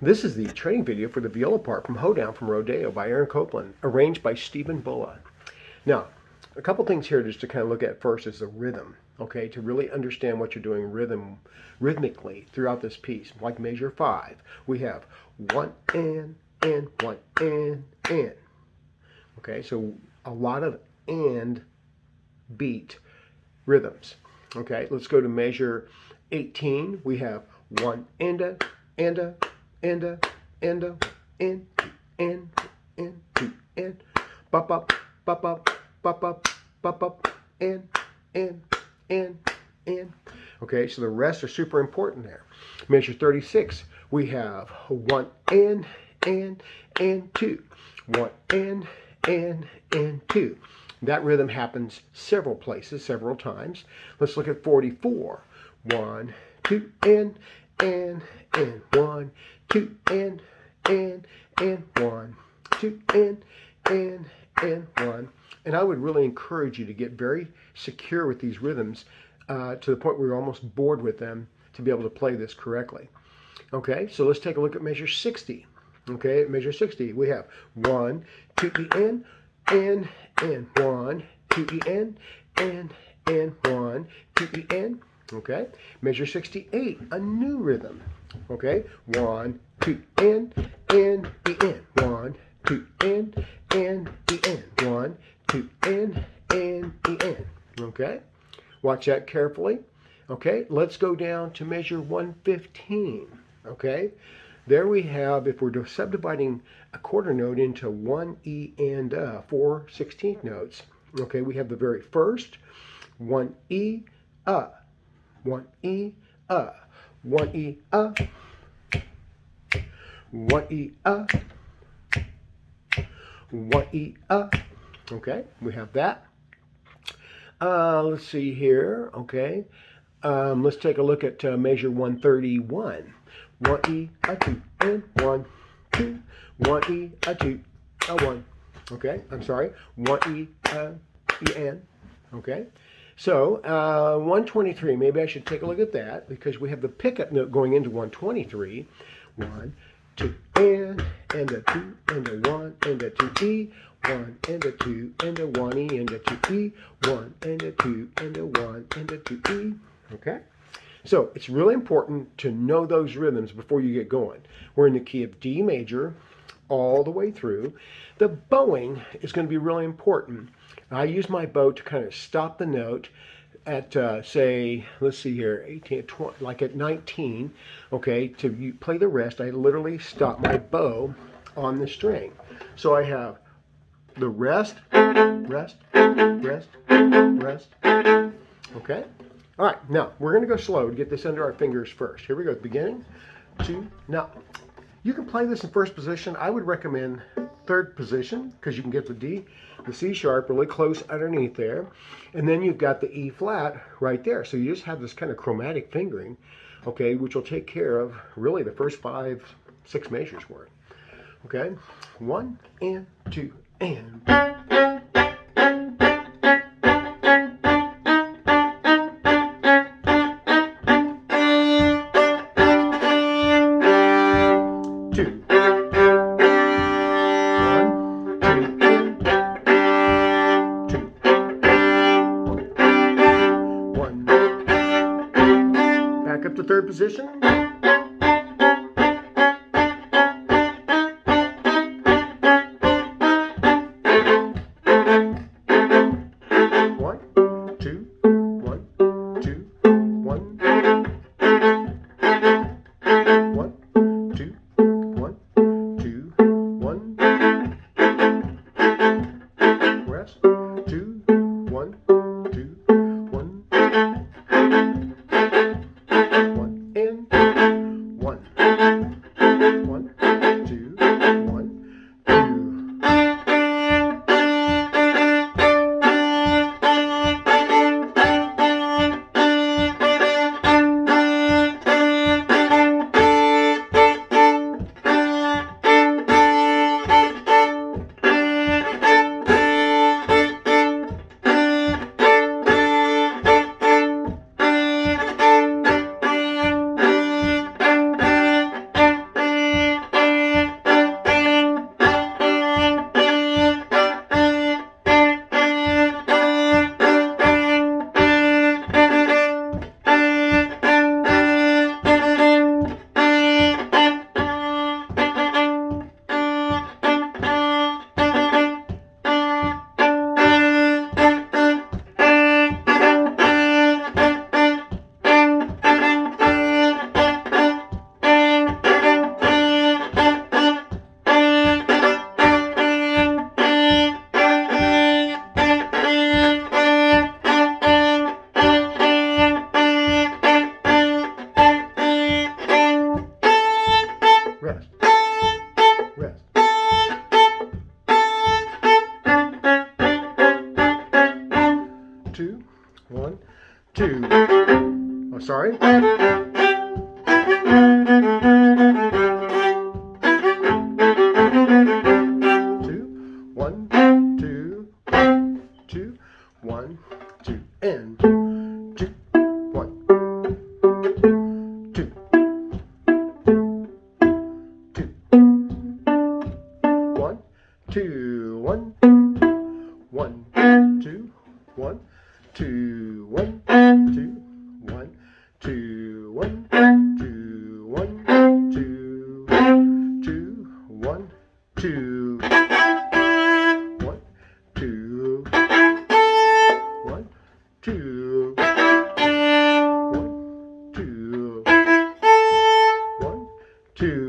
This is the training video for the viola part from Hoedown from Rodeo by Aaron Copland, arranged by Stephen Bulla. Now, a couple things here just to kind of look at first is the rhythm, okay, to really understand what you're doing rhythm rhythmically throughout this piece. Like measure five, we have one and and one and and. Okay, so a lot of and beat rhythms. Okay, let's go to measure 18. We have one and a and a and a and a and and and and bop up bop up bop up bop up and and and and okay so the rest are super important there measure 36 we have one and and and two one and and and two that rhythm happens several places several times let's look at 44 one two and and and one two and and and one two and and and one. And i would really encourage you to get very secure with these rhythms uh, to the point where you're almost bored with them to be able to play this correctly. Okay so let's take a look at measure 60 okay measure 60 we have one two the end and and one two the end and and one two the end okay measure 68 a new rhythm Okay, one, two, and, and the end. One, two, and, and the end. One, two, and, and the end. Okay, watch that carefully. Okay, let's go down to measure 115. Okay, there we have, if we're subdividing a quarter note into one E and uh, four 16th notes, okay, we have the very first, one E, uh, one E, uh, one E, uh, one E, uh, one E, uh. Okay, we have that. Uh, let's see here. Okay, um, let's take a look at uh, measure 131. One E, a two, and one, two. One E, a two, a one. Okay, I'm sorry. One E, uh, E, and. Okay. So uh, 123, maybe I should take a look at that because we have the pickup note going into 123. One, two, and, and a two, and a one, and a two E, one, and a two, and a one E, and a two E, one, and a two, and a one, and a two E. Okay? So it's really important to know those rhythms before you get going. We're in the key of D major all the way through. The bowing is going to be really important I use my bow to kind of stop the note at uh, say, let's see here, 18, 20, like at 19, okay, to play the rest, I literally stop my bow on the string. So I have the rest, rest, rest, rest, okay? All right, now we're gonna go slow to get this under our fingers first. Here we go, beginning, two, now, you can play this in first position. I would recommend third position because you can get the D, the C sharp really close underneath there. And then you've got the E flat right there. So you just have this kind of chromatic fingering, okay, which will take care of really the first five, six measures worth. Okay, one and two and. Third right? two,